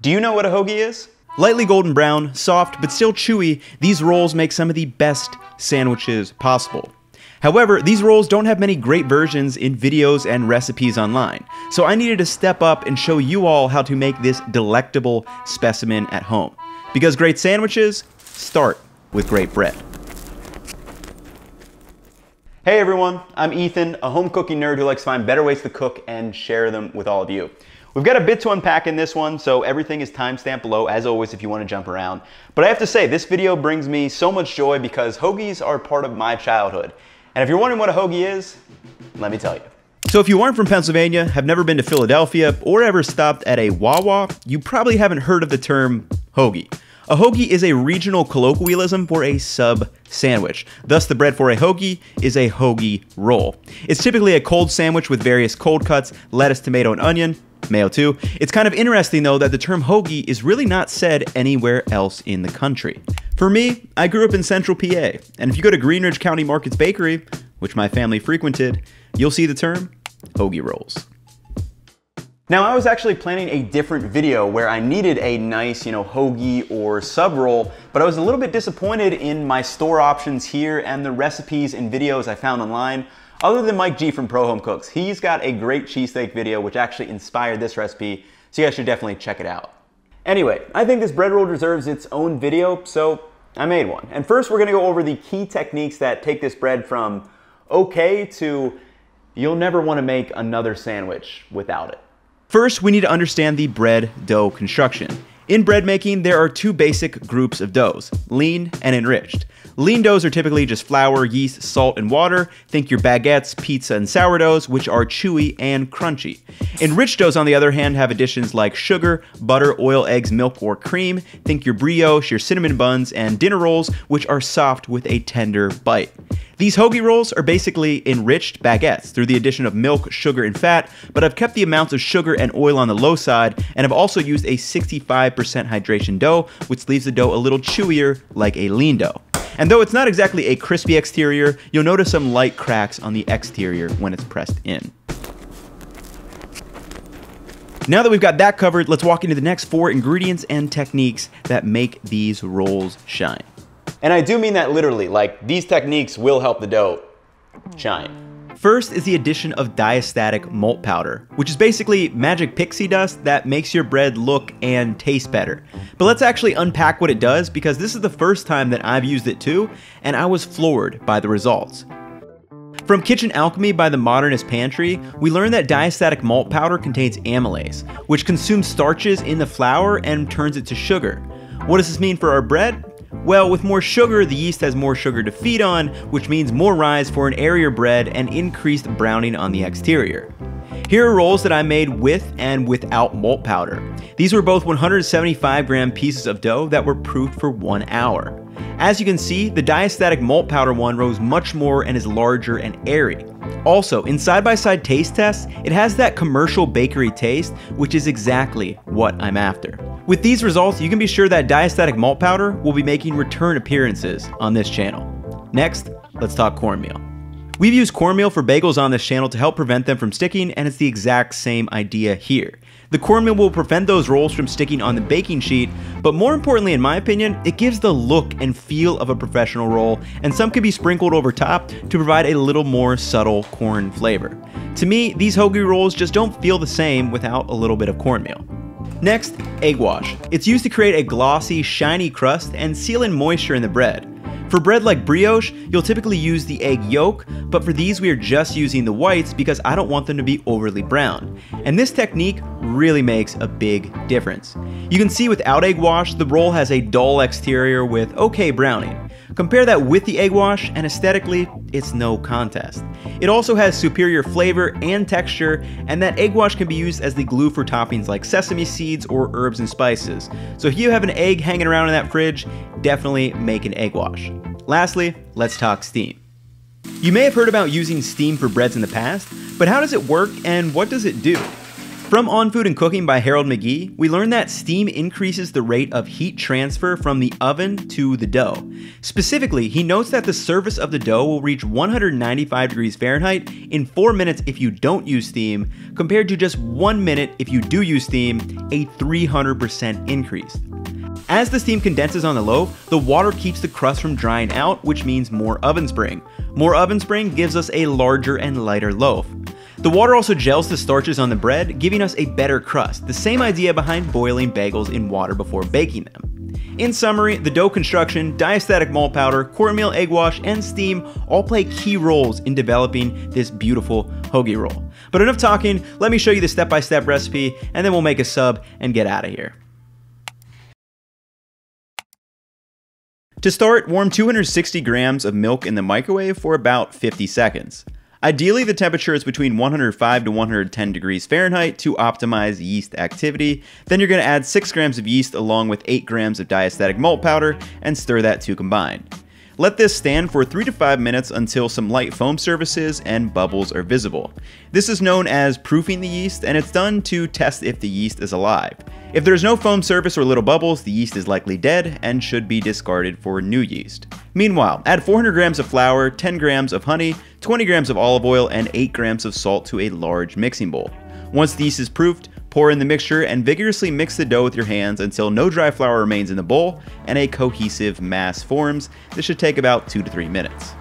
Do you know what a hoagie is? Lightly golden brown, soft, but still chewy, these rolls make some of the best sandwiches possible. However, these rolls don't have many great versions in videos and recipes online, so I needed to step up and show you all how to make this delectable specimen at home. Because great sandwiches start with great bread. Hey everyone, I'm Ethan, a home cooking nerd who likes to find better ways to cook and share them with all of you. We've got a bit to unpack in this one, so everything is timestamped below, as always, if you want to jump around. But I have to say, this video brings me so much joy because hoagies are part of my childhood. And if you're wondering what a hoagie is, let me tell you. So if you aren't from Pennsylvania, have never been to Philadelphia, or ever stopped at a Wawa, you probably haven't heard of the term hoagie. A hoagie is a regional colloquialism for a sub sandwich. Thus, the bread for a hoagie is a hoagie roll. It's typically a cold sandwich with various cold cuts, lettuce, tomato, and onion, mayo too. It's kind of interesting though that the term hoagie is really not said anywhere else in the country. For me, I grew up in central PA, and if you go to Greenridge County Markets Bakery, which my family frequented, you'll see the term hoagie rolls. Now I was actually planning a different video where I needed a nice, you know, hoagie or sub roll, but I was a little bit disappointed in my store options here and the recipes and videos I found online. Other than Mike G from Pro Home Cooks, he's got a great cheesesteak video which actually inspired this recipe, so you guys should definitely check it out. Anyway, I think this bread roll deserves its own video, so I made one. And first we're gonna go over the key techniques that take this bread from okay to you'll never wanna make another sandwich without it. First, we need to understand the bread dough construction. In bread making, there are two basic groups of doughs, lean and enriched. Lean doughs are typically just flour, yeast, salt, and water. Think your baguettes, pizza, and sourdoughs, which are chewy and crunchy. Enriched doughs, on the other hand, have additions like sugar, butter, oil, eggs, milk, or cream. Think your brioche, your cinnamon buns, and dinner rolls, which are soft with a tender bite. These hoagie rolls are basically enriched baguettes through the addition of milk, sugar, and fat, but I've kept the amounts of sugar and oil on the low side, and I've also used a 65% hydration dough, which leaves the dough a little chewier like a lean dough. And though it's not exactly a crispy exterior, you'll notice some light cracks on the exterior when it's pressed in. Now that we've got that covered, let's walk into the next four ingredients and techniques that make these rolls shine. And I do mean that literally, like these techniques will help the dough shine. First is the addition of diastatic malt powder, which is basically magic pixie dust that makes your bread look and taste better. But let's actually unpack what it does because this is the first time that I've used it too, and I was floored by the results. From Kitchen Alchemy by the Modernist Pantry, we learned that diastatic malt powder contains amylase, which consumes starches in the flour and turns it to sugar. What does this mean for our bread? Well, with more sugar, the yeast has more sugar to feed on, which means more rise for an airier bread and increased browning on the exterior. Here are rolls that I made with and without malt powder. These were both 175 gram pieces of dough that were proofed for one hour. As you can see, the diastatic malt powder one rose much more and is larger and airy. Also, in side-by-side -side taste tests, it has that commercial bakery taste, which is exactly what I'm after. With these results, you can be sure that diastatic malt powder will be making return appearances on this channel. Next, let's talk cornmeal. We've used cornmeal for bagels on this channel to help prevent them from sticking, and it's the exact same idea here. The cornmeal will prevent those rolls from sticking on the baking sheet, but more importantly in my opinion, it gives the look and feel of a professional roll, and some can be sprinkled over top to provide a little more subtle corn flavor. To me, these hoagie rolls just don't feel the same without a little bit of cornmeal. Next, egg wash. It's used to create a glossy, shiny crust and seal in moisture in the bread. For bread like brioche, you'll typically use the egg yolk, but for these we are just using the whites because I don't want them to be overly brown. And this technique really makes a big difference. You can see without egg wash, the roll has a dull exterior with okay browning. Compare that with the egg wash, and aesthetically, it's no contest. It also has superior flavor and texture, and that egg wash can be used as the glue for toppings like sesame seeds or herbs and spices. So if you have an egg hanging around in that fridge, definitely make an egg wash. Lastly, let's talk steam. You may have heard about using steam for breads in the past, but how does it work and what does it do? From On Food and Cooking by Harold McGee, we learned that steam increases the rate of heat transfer from the oven to the dough. Specifically, he notes that the surface of the dough will reach 195 degrees Fahrenheit in 4 minutes if you don't use steam, compared to just 1 minute if you do use steam, a 300% increase. As the steam condenses on the loaf, the water keeps the crust from drying out, which means more oven spring. More oven spring gives us a larger and lighter loaf. The water also gels the starches on the bread, giving us a better crust, the same idea behind boiling bagels in water before baking them. In summary, the dough construction, diastatic malt powder, cornmeal egg wash, and steam all play key roles in developing this beautiful hoagie roll. But enough talking, let me show you the step-by-step -step recipe, and then we'll make a sub and get out of here. To start, warm 260 grams of milk in the microwave for about 50 seconds. Ideally, the temperature is between 105 to 110 degrees Fahrenheit to optimize yeast activity. Then you're going to add 6 grams of yeast along with 8 grams of diastatic malt powder and stir that to combine. Let this stand for 3 to 5 minutes until some light foam surfaces and bubbles are visible. This is known as proofing the yeast and it's done to test if the yeast is alive. If there is no foam surface or little bubbles, the yeast is likely dead and should be discarded for new yeast. Meanwhile, add 400 grams of flour, 10 grams of honey, 20 grams of olive oil, and 8 grams of salt to a large mixing bowl. Once the yeast is proofed, Pour in the mixture and vigorously mix the dough with your hands until no dry flour remains in the bowl and a cohesive mass forms. This should take about 2 to 3 minutes.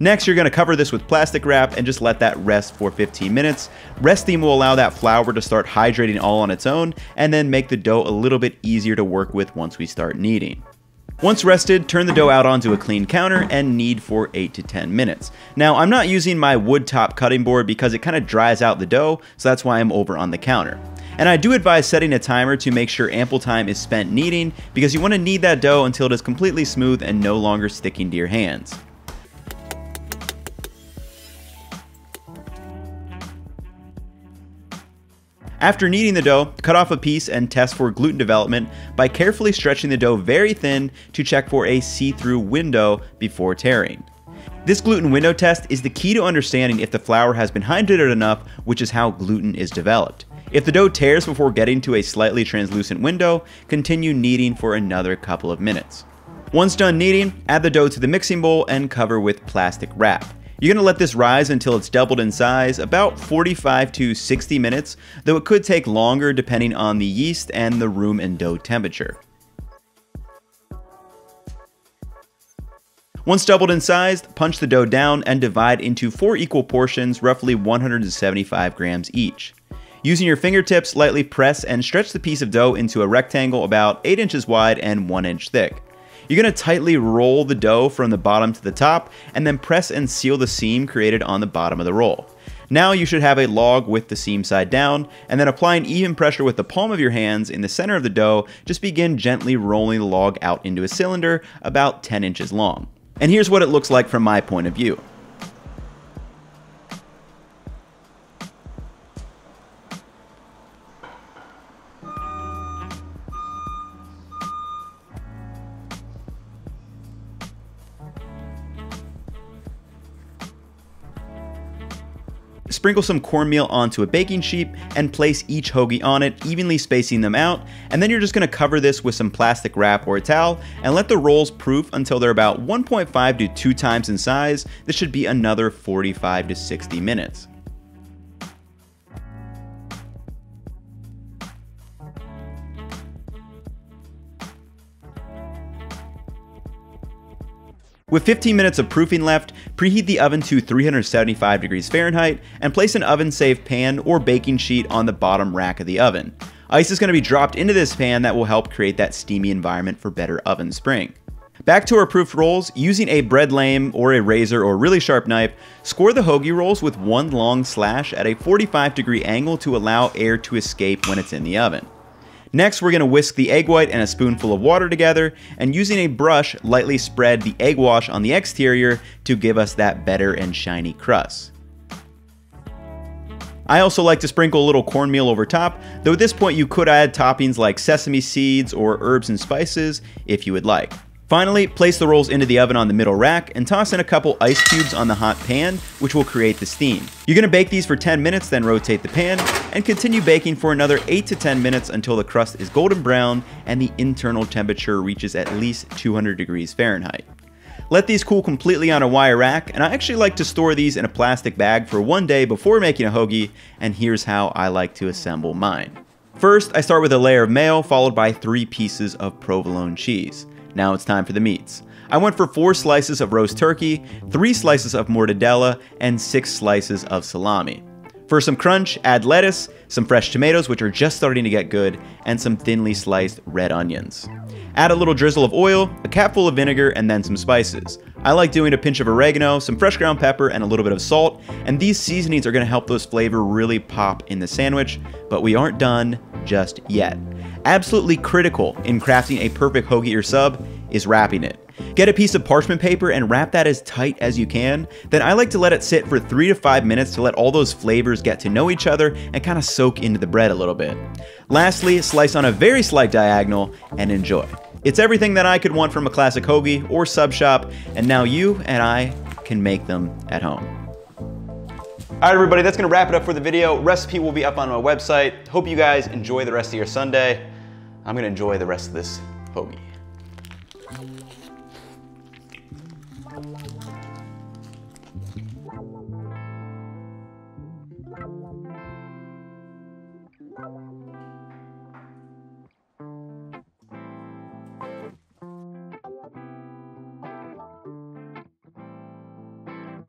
Next, you're going to cover this with plastic wrap and just let that rest for 15 minutes. Resting will allow that flour to start hydrating all on its own and then make the dough a little bit easier to work with once we start kneading. Once rested, turn the dough out onto a clean counter and knead for 8 to 10 minutes. Now, I'm not using my wood top cutting board because it kind of dries out the dough, so that's why I'm over on the counter. And I do advise setting a timer to make sure ample time is spent kneading because you want to knead that dough until it is completely smooth and no longer sticking to your hands. After kneading the dough, cut off a piece and test for gluten development by carefully stretching the dough very thin to check for a see-through window before tearing. This gluten window test is the key to understanding if the flour has been hydrated enough, which is how gluten is developed. If the dough tears before getting to a slightly translucent window, continue kneading for another couple of minutes. Once done kneading, add the dough to the mixing bowl and cover with plastic wrap. You're going to let this rise until it's doubled in size, about 45 to 60 minutes, though it could take longer depending on the yeast and the room and dough temperature. Once doubled in size, punch the dough down and divide into four equal portions, roughly 175 grams each. Using your fingertips, lightly press and stretch the piece of dough into a rectangle about 8 inches wide and 1 inch thick. You're going to tightly roll the dough from the bottom to the top and then press and seal the seam created on the bottom of the roll. Now you should have a log with the seam side down, and then applying even pressure with the palm of your hands in the center of the dough, just begin gently rolling the log out into a cylinder about 10 inches long. And here's what it looks like from my point of view. Sprinkle some cornmeal onto a baking sheet and place each hoagie on it, evenly spacing them out, and then you're just to cover this with some plastic wrap or a towel and let the rolls proof until they're about 1.5 to 2 times in size. This should be another 45 to 60 minutes. With 15 minutes of proofing left, preheat the oven to 375 degrees Fahrenheit and place an oven-safe pan or baking sheet on the bottom rack of the oven. Ice is going to be dropped into this pan that will help create that steamy environment for better oven spring. Back to our proofed rolls, using a bread lame or a razor or really sharp knife, score the hoagie rolls with one long slash at a 45 degree angle to allow air to escape when it's in the oven. Next, we're going to whisk the egg white and a spoonful of water together, and using a brush, lightly spread the egg wash on the exterior to give us that better and shiny crust. I also like to sprinkle a little cornmeal over top, though at this point you could add toppings like sesame seeds or herbs and spices if you would like. Finally, place the rolls into the oven on the middle rack and toss in a couple ice cubes on the hot pan, which will create the steam. You're gonna bake these for 10 minutes, then rotate the pan, and continue baking for another 8 to 10 minutes until the crust is golden brown and the internal temperature reaches at least 200 degrees Fahrenheit. Let these cool completely on a wire rack, and I actually like to store these in a plastic bag for one day before making a hoagie, and here's how I like to assemble mine. First, I start with a layer of mayo followed by three pieces of provolone cheese. Now it's time for the meats. I went for four slices of roast turkey, three slices of mortadella, and six slices of salami. For some crunch, add lettuce, some fresh tomatoes, which are just starting to get good, and some thinly sliced red onions. Add a little drizzle of oil, a capful of vinegar, and then some spices. I like doing a pinch of oregano, some fresh ground pepper, and a little bit of salt, and these seasonings are gonna help those flavor really pop in the sandwich, but we aren't done just yet. Absolutely critical in crafting a perfect hoagie or sub is wrapping it. Get a piece of parchment paper and wrap that as tight as you can. Then I like to let it sit for three to five minutes to let all those flavors get to know each other and kind of soak into the bread a little bit. Lastly, slice on a very slight diagonal and enjoy. It's everything that I could want from a classic hoagie or sub shop, and now you and I can make them at home. All right, everybody, that's gonna wrap it up for the video. Recipe will be up on my website. Hope you guys enjoy the rest of your Sunday. I'm gonna enjoy the rest of this hoagie.